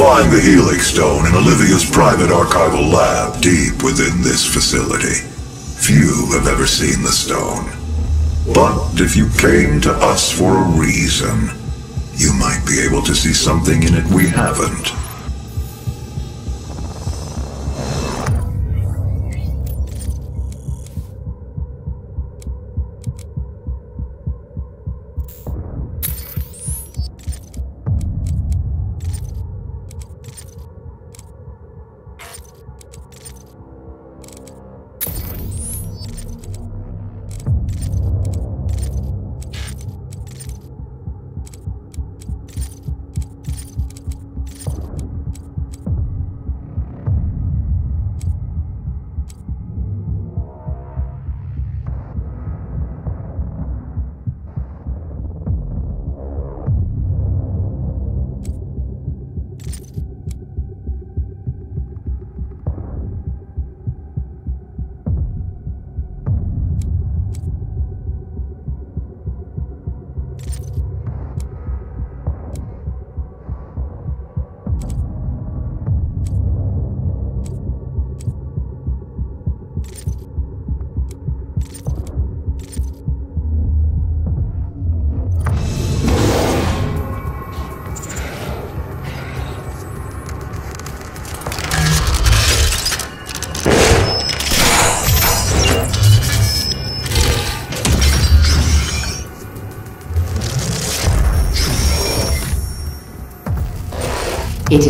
Find the Helix Stone in Olivia's private archival lab deep within this facility. Few have ever seen the stone. But if you came to us for a reason, you might be able to see something in it we haven't.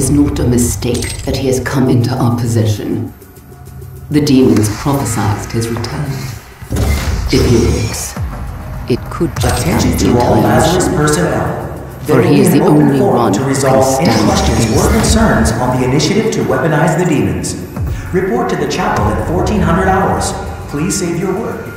Is not a mistake that he has come into our possession. The demons prophesied his return. If he wakes, it could just Attention the to all Lazarus personnel. For he be is the only one to who resolve any questions or concerns on the initiative to weaponize the demons. Report to the chapel at 1400 hours. Please save your word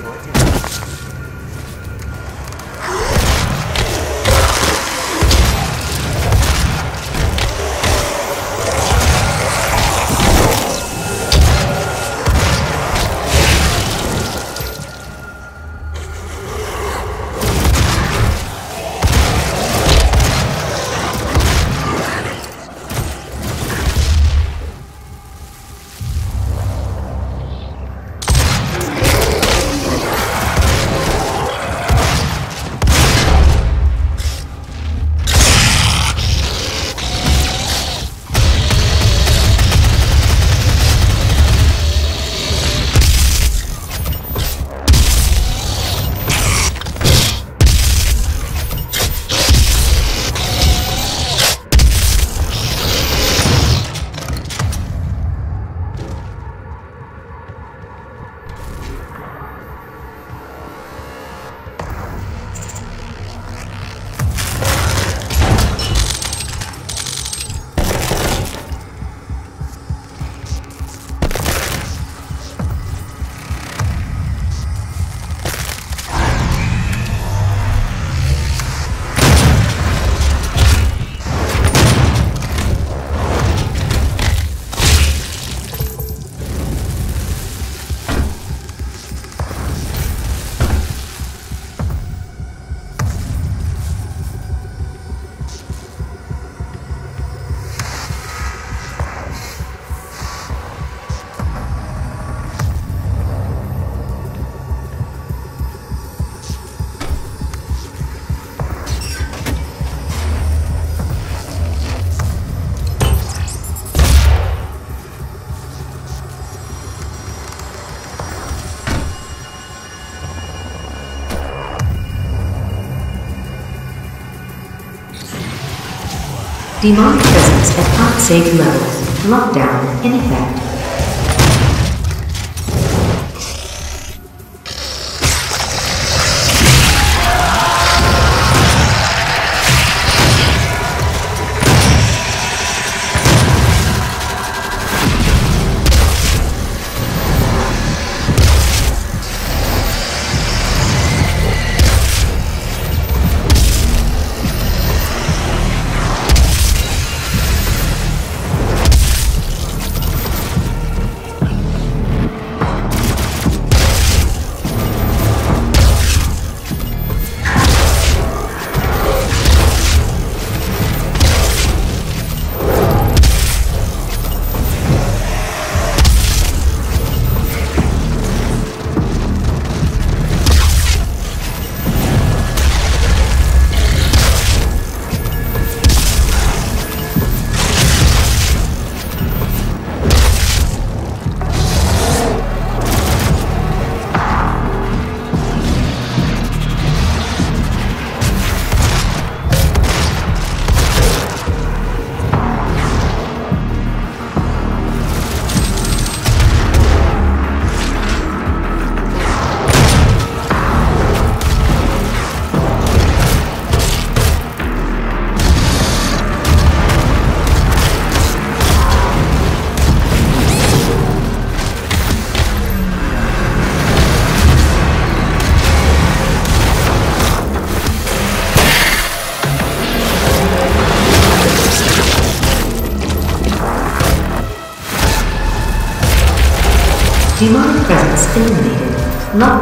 Demonic presence at not safe levels. Lockdown in effect.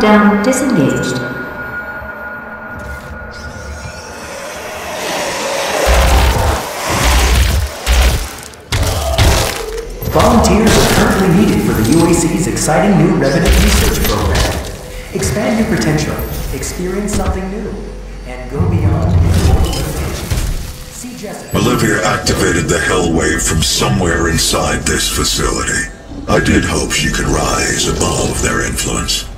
Lockdown disengaged. Volunteers are currently needed for the UAC's exciting new Revenant Research Program. Expand your potential, experience something new, and go beyond your limitations. See Olivia activated the Hell Wave from somewhere inside this facility. I did hope she could rise above their influence.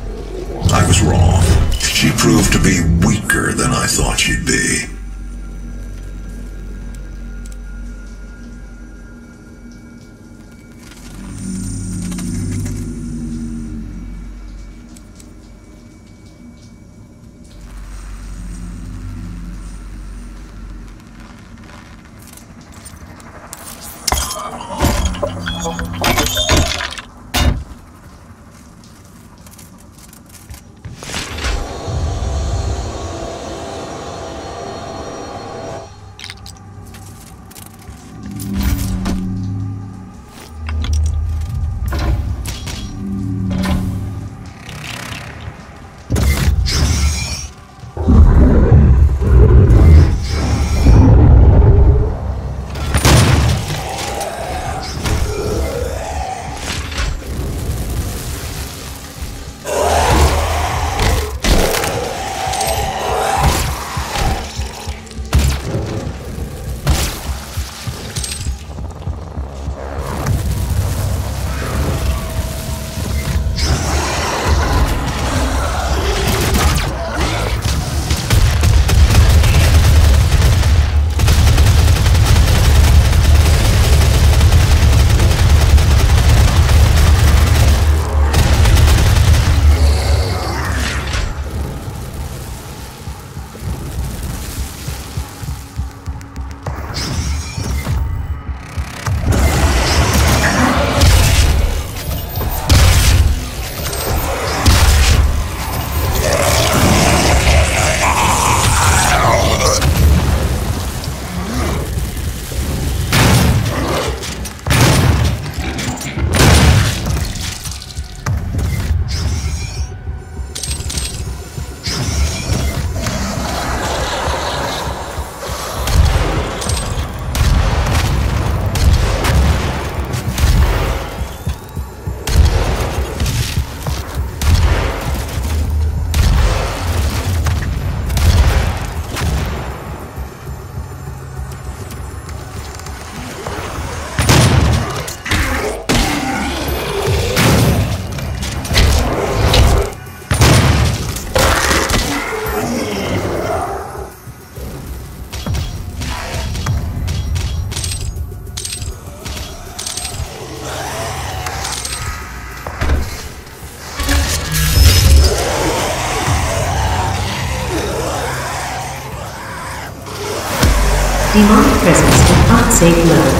I was wrong. She proved to be weaker than I thought she'd be. Presence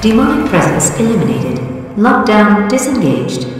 Demonic presence eliminated. Lockdown disengaged.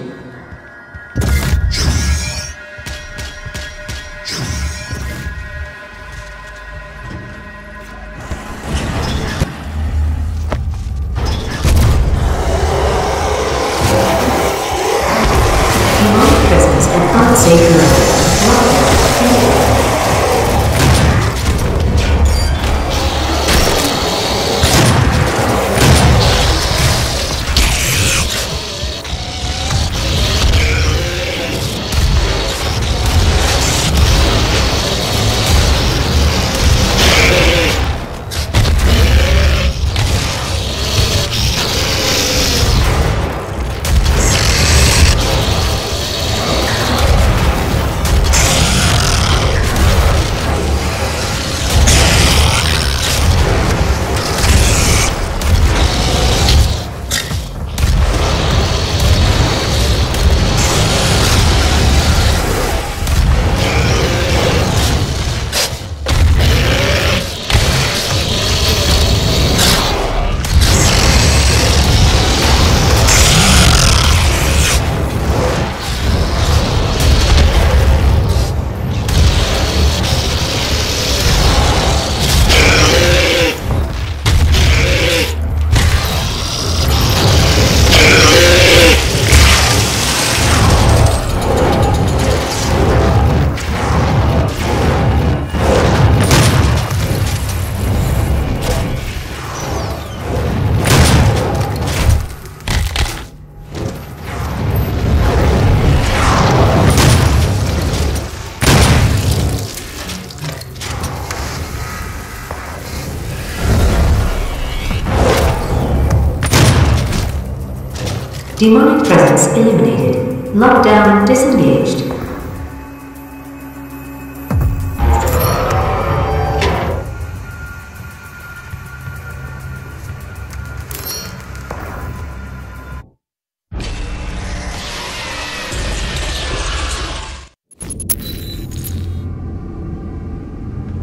Demonic presence eliminated. Lockdown disengaged.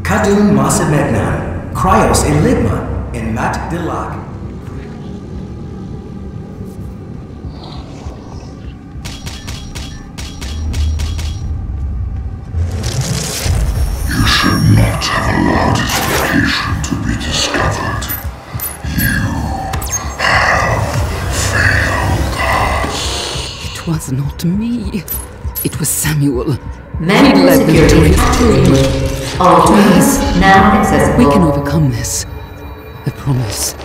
Kadun Masamednan, Cryos Enigma, and Matt Delac. Was not me. It was Samuel. Manual He led them to it. terminals now accessible. We can overcome this. I promise.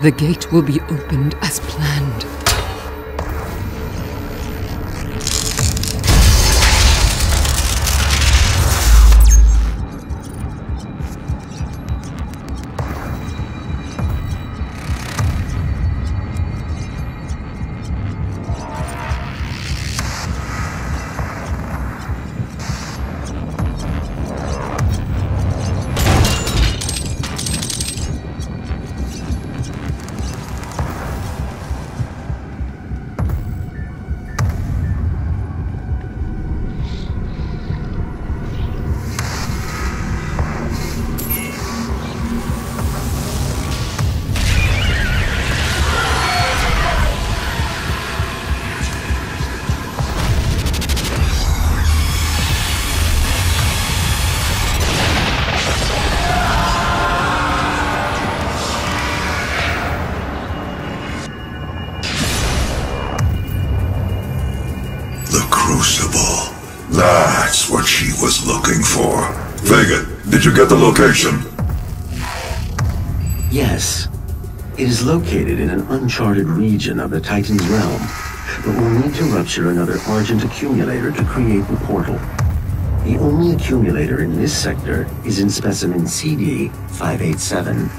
The gate will be opened as planned. The location? Yes. It is located in an uncharted region of the Titan's realm, but we'll need to rupture another Argent accumulator to create the portal. The only accumulator in this sector is in specimen CD-587.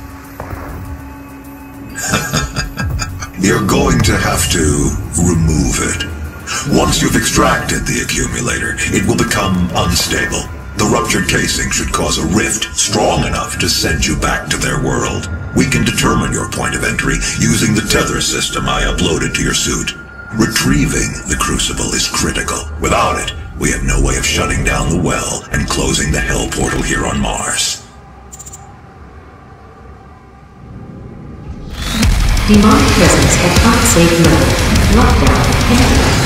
You're going to have to remove it. Once you've extracted the accumulator, it will become unstable. The ruptured casing should cause a rift strong enough to send you back to their world. We can determine your point of entry using the tether system I uploaded to your suit. Retrieving the Crucible is critical. Without it, we have no way of shutting down the well and closing the Hell portal here on Mars. Demonic presence at unsafe level. Lockdown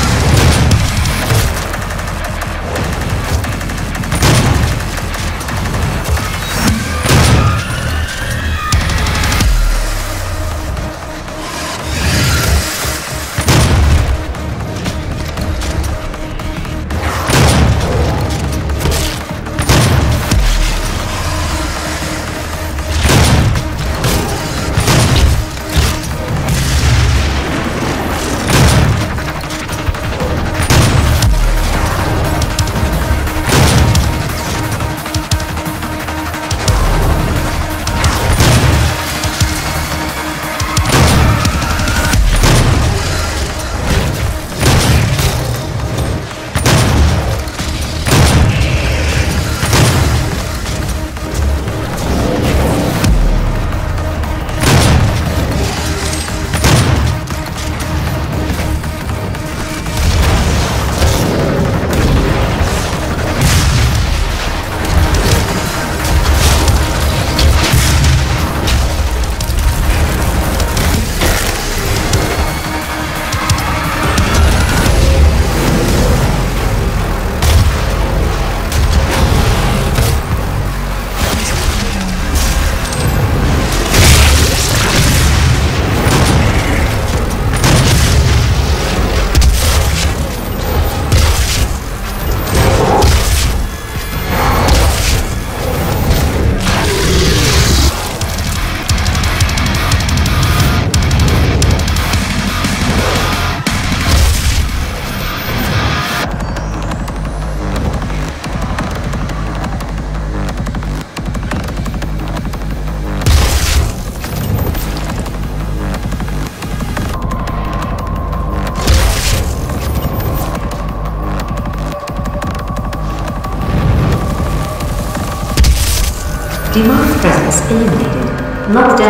eliminated. Lockdown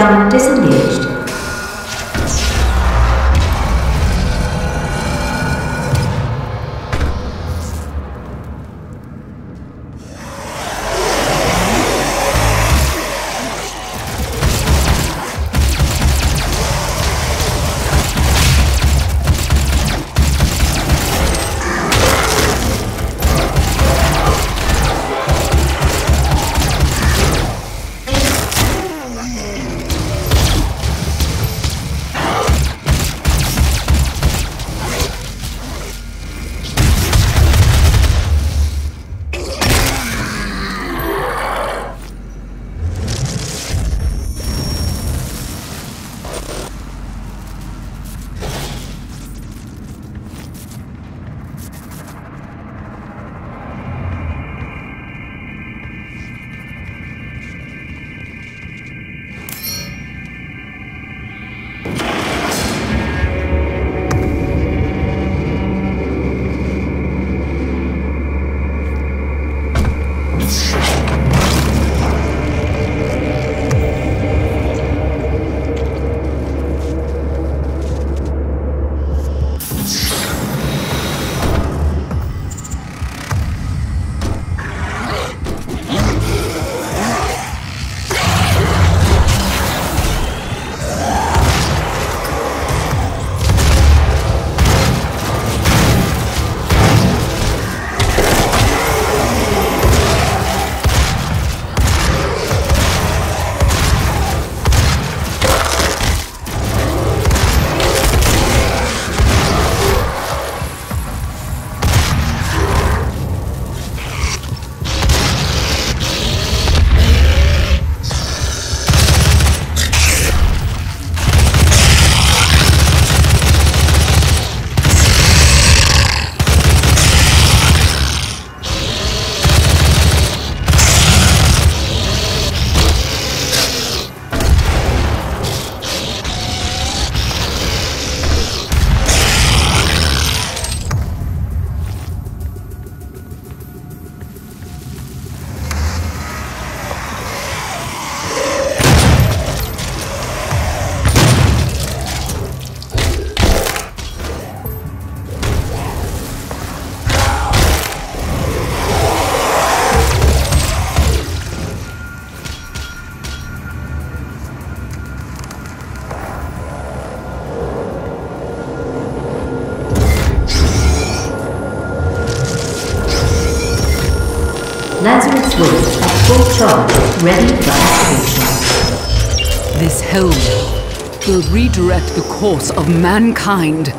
redirect the course of mankind.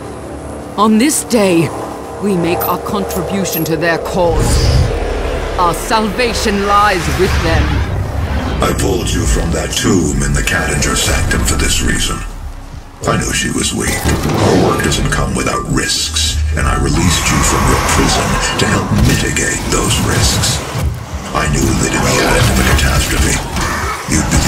On this day, we make our contribution to their cause. Our salvation lies with them. I pulled you from that tomb in the Kadingir Sanctum for this reason. I knew she was weak. Our work doesn't come without risks, and I released you from your prison to help mitigate those risks. I knew that in the event of a catastrophe, you'd be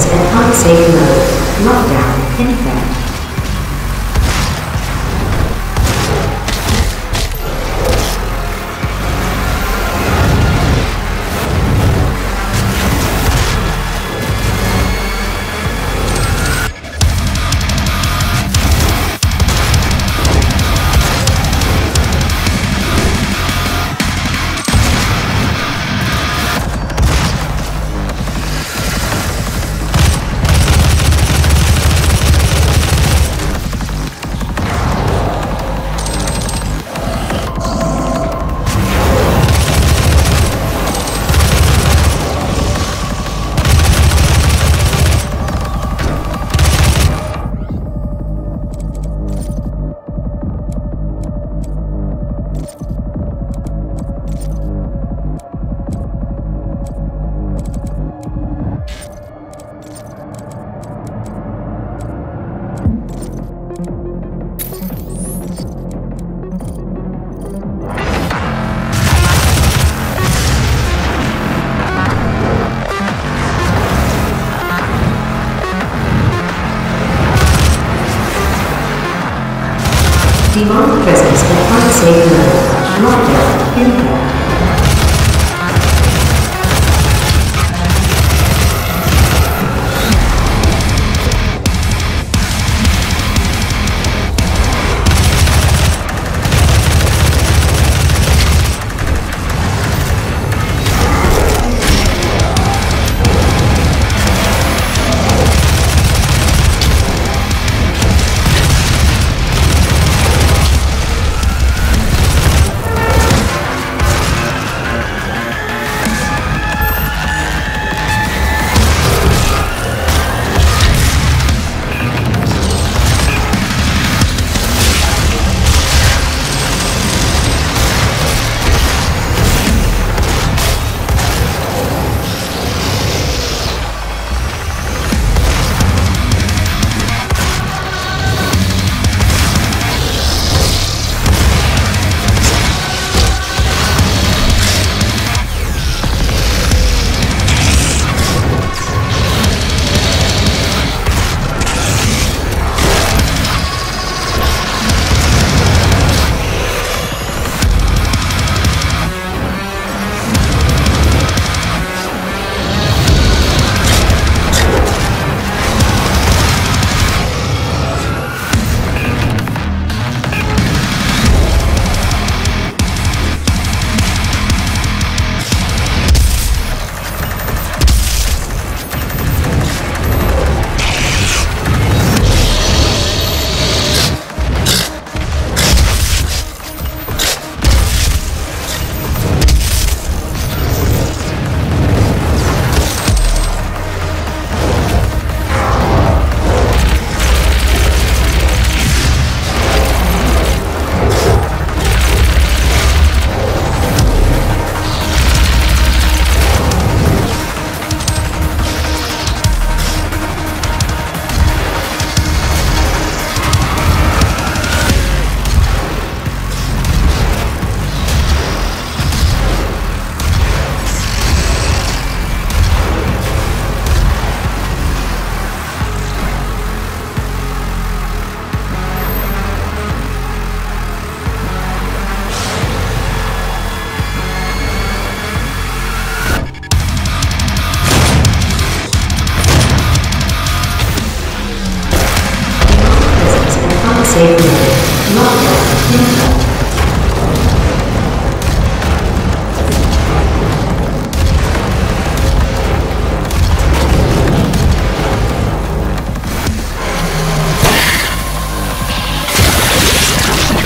Demonic presence at unsafe levels. Lockdown effect.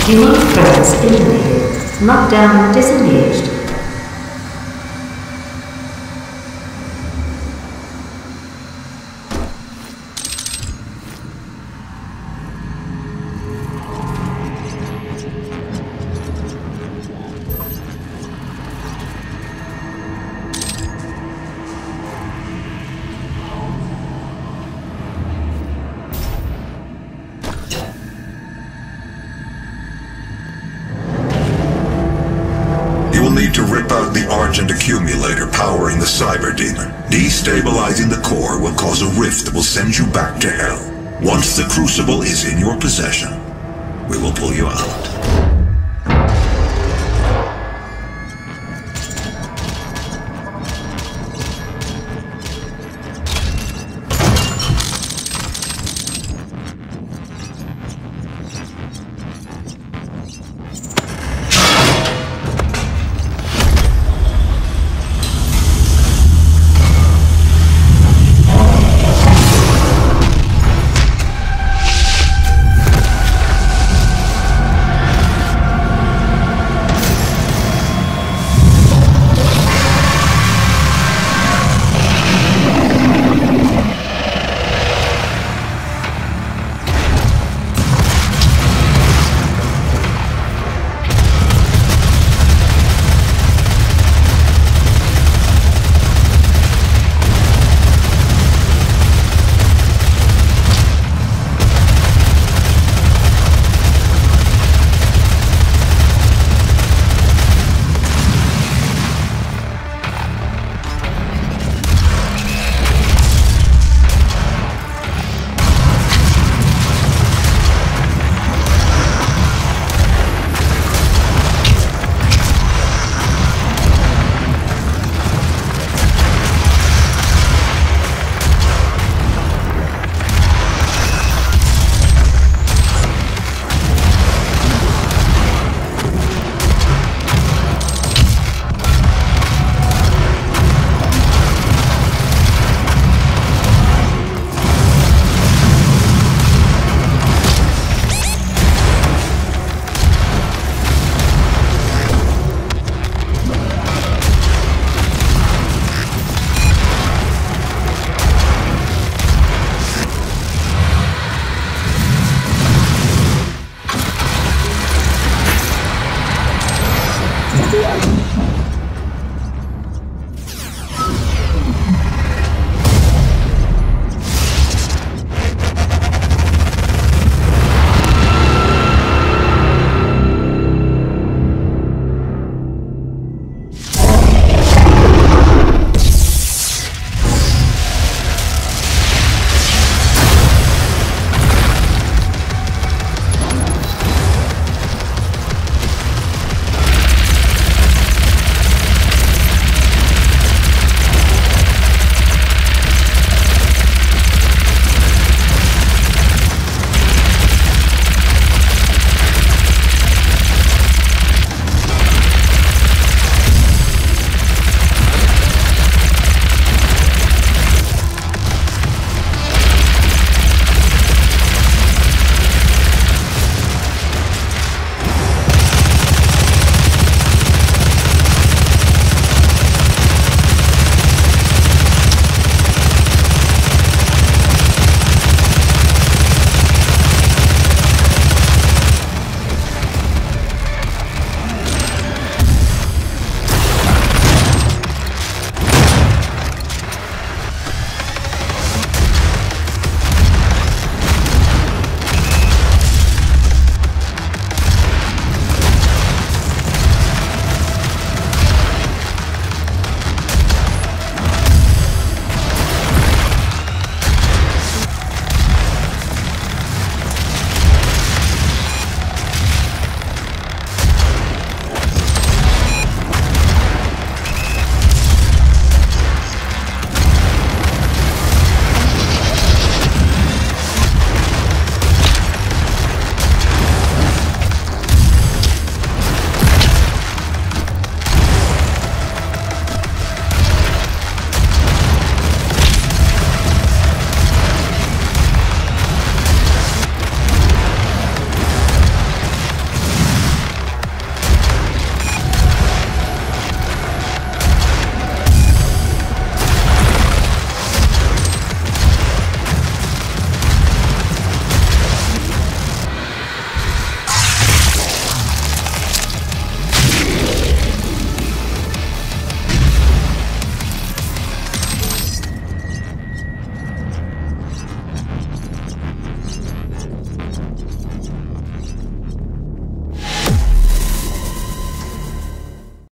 Demonic presence eliminated. Lockdown disengaged. Crucible is in your possession, we will pull you out.